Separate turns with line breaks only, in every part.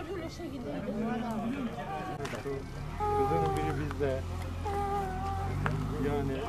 yürüyüşe gidelim.
Kızının biri bizde. Yani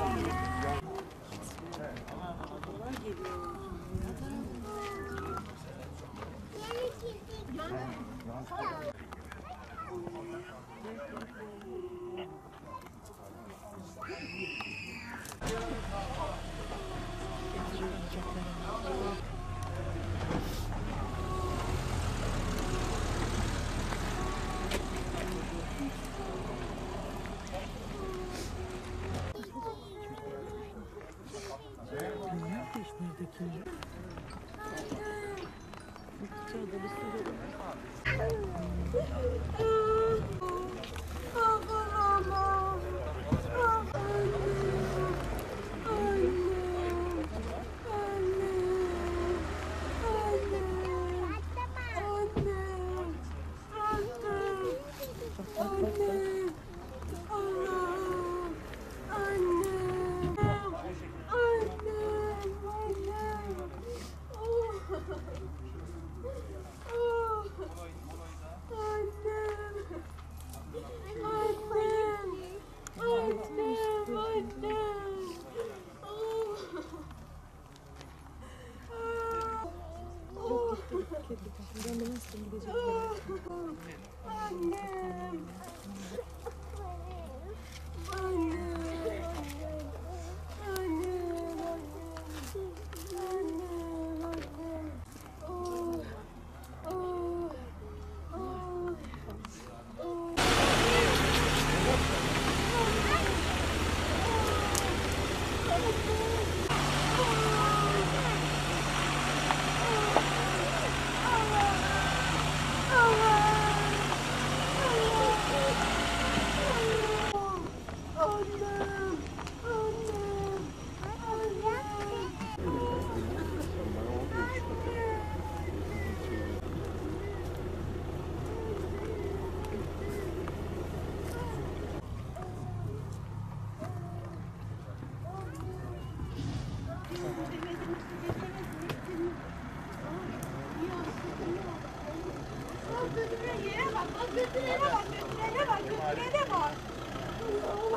Nerede ki? Annem.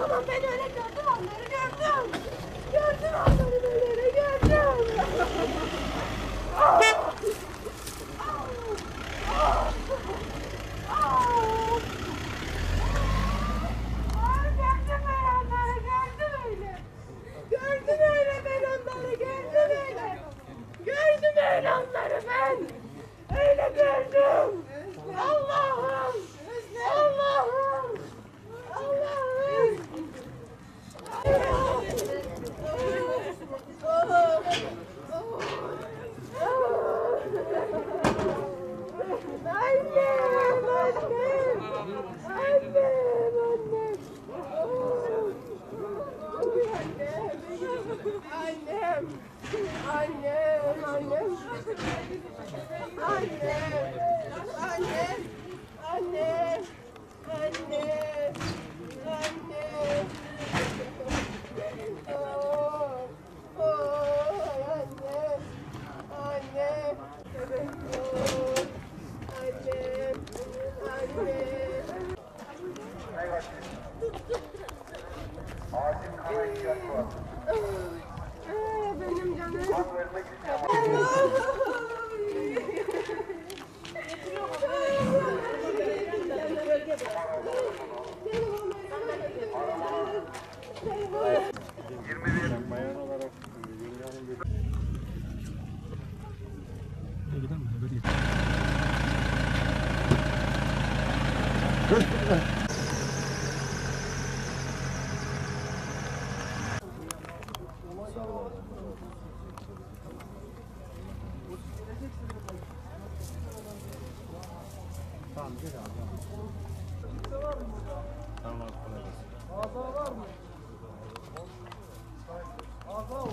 Ama ben öyle gördüm onları gördüm. Gördüm onları böyle gördüm. Ay, gördüm ben onları gördüm öyle. Gördüm öyle ben onları gördüm öyle. Gördüm öyle onları ben. Öyle gördüm. Allah'ım. Allah'ım. Allah'ım. Annem, annem, annem, annem. Annem, annem, annem. Annem,
Bakın. Tamam, gel abi. Tamam, kolay gelsin. Ağza var mı? Ağza olur.